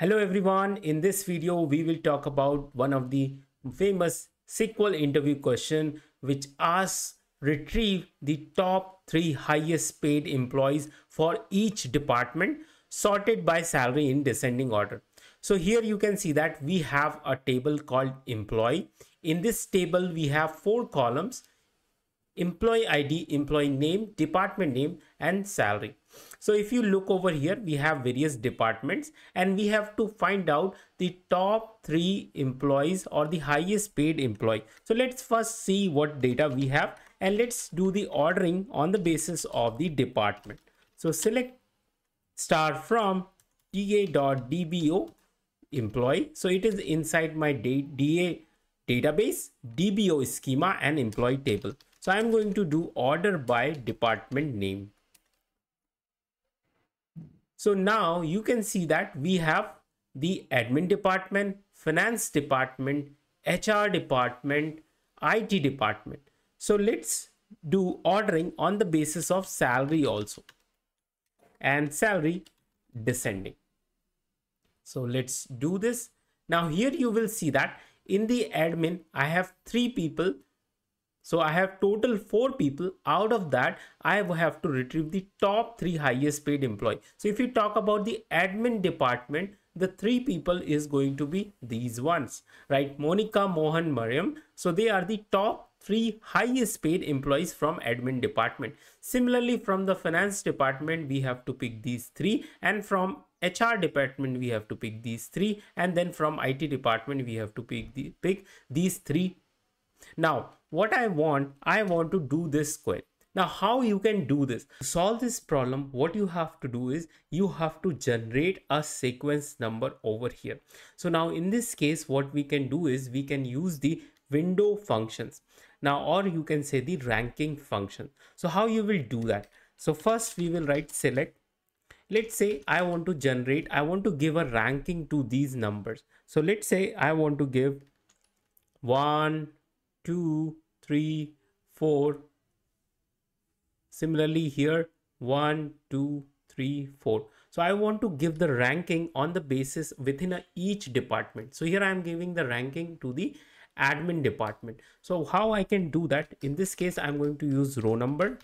Hello everyone, in this video we will talk about one of the famous SQL interview question which asks retrieve the top three highest paid employees for each department sorted by salary in descending order. So here you can see that we have a table called employee. In this table we have four columns employee ID, employee name, department name and salary. So if you look over here, we have various departments and we have to find out the top three employees or the highest paid employee. So let's first see what data we have and let's do the ordering on the basis of the department. So select star from da.dbo employee. So it is inside my DA database, DBO schema and employee table. So I'm going to do order by department name. So now you can see that we have the admin department, finance department, HR department, IT department. So let's do ordering on the basis of salary also and salary descending. So let's do this. Now here you will see that in the admin, I have three people so I have total four people. Out of that, I have to retrieve the top three highest paid employee. So if you talk about the admin department, the three people is going to be these ones, right? Monica, Mohan, Mariam. So they are the top three highest paid employees from admin department. Similarly, from the finance department, we have to pick these three and from HR department, we have to pick these three and then from IT department, we have to pick, the, pick these three. Now, what I want, I want to do this query. Now, how you can do this? To solve this problem, what you have to do is you have to generate a sequence number over here. So now in this case, what we can do is we can use the window functions. Now, or you can say the ranking function. So how you will do that? So first we will write select. Let's say I want to generate, I want to give a ranking to these numbers. So let's say I want to give one, two, three, four. Similarly here, one, two, three, four. So I want to give the ranking on the basis within a, each department. So here I am giving the ranking to the admin department. So how I can do that? In this case, I'm going to use row number.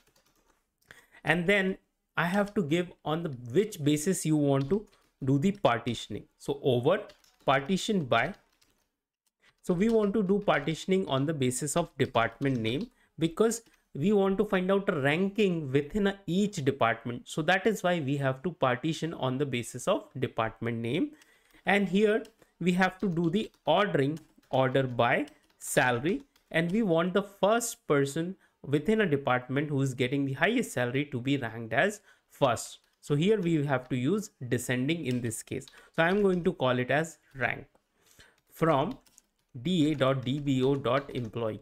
And then I have to give on the which basis you want to do the partitioning. So over partition by so we want to do partitioning on the basis of department name because we want to find out a ranking within a each department. So that is why we have to partition on the basis of department name. And here we have to do the ordering order by salary and we want the first person within a department who is getting the highest salary to be ranked as first. So here we have to use descending in this case. So I'm going to call it as rank from da.dbo.employee.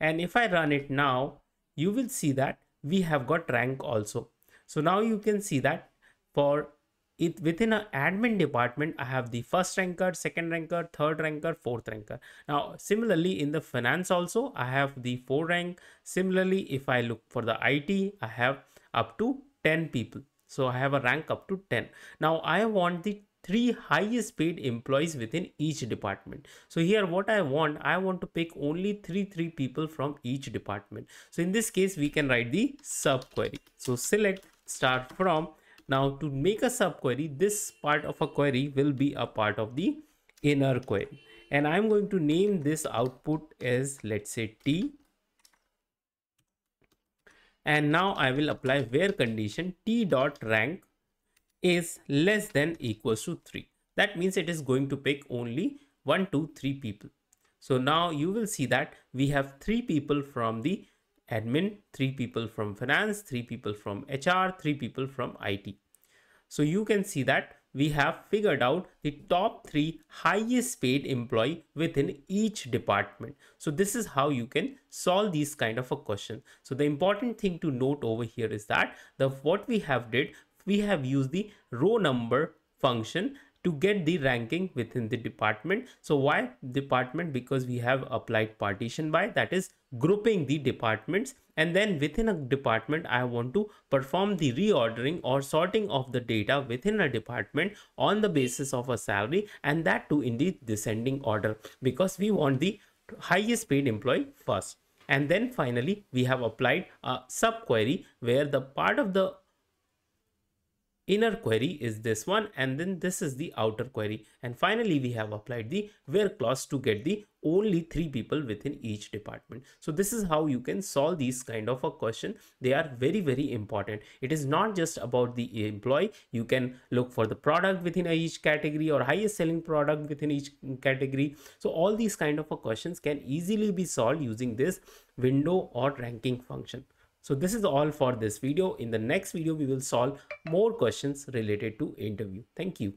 And if I run it now, you will see that we have got rank also. So now you can see that for it within an admin department, I have the first ranker, second ranker, third ranker, fourth ranker. Now, similarly in the finance also, I have the four rank. Similarly, if I look for the IT, I have up to 10 people. So I have a rank up to 10. Now I want the three highest paid employees within each department. So here what I want, I want to pick only three, three people from each department. So in this case, we can write the subquery. So select start from. Now to make a subquery, this part of a query will be a part of the inner query. And I'm going to name this output as let's say T. And now I will apply where condition T dot rank is less than equals to 3. That means it is going to pick only 1, 2, 3 people. So now you will see that we have 3 people from the admin, 3 people from finance, 3 people from HR, 3 people from IT. So you can see that we have figured out the top 3 highest paid employee within each department. So this is how you can solve these kind of a question. So the important thing to note over here is that the what we have did we have used the row number function to get the ranking within the department. So why department? Because we have applied partition by that is grouping the departments. And then within a department i want to perform the reordering or sorting of the data within a department on the basis of a salary and that too in the descending order. Because we want the highest paid employee first. And then finally we have applied a subquery where the part of the inner query is this one and then this is the outer query. And finally we have applied the where clause to get the only three people within each department. So this is how you can solve these kind of a question. They are very very important. It is not just about the employee. You can look for the product within each category or highest selling product within each category. So all these kind of a questions can easily be solved using this window or ranking function so this is all for this video. In the next video, we will solve more questions related to interview. Thank you.